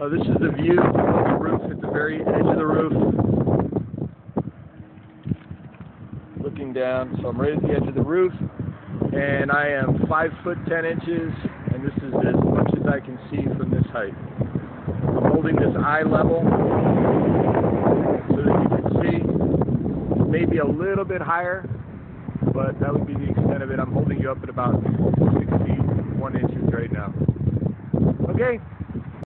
Uh, this is the view of the roof at the very edge of the roof. Looking down, so I'm right at the edge of the roof, and I am five foot ten inches, and this is as much as I can see from this height. I'm holding this eye level so that you can see, maybe a little bit higher, but that would be the extent of it. I'm holding you up at about six feet one inches right now. Okay.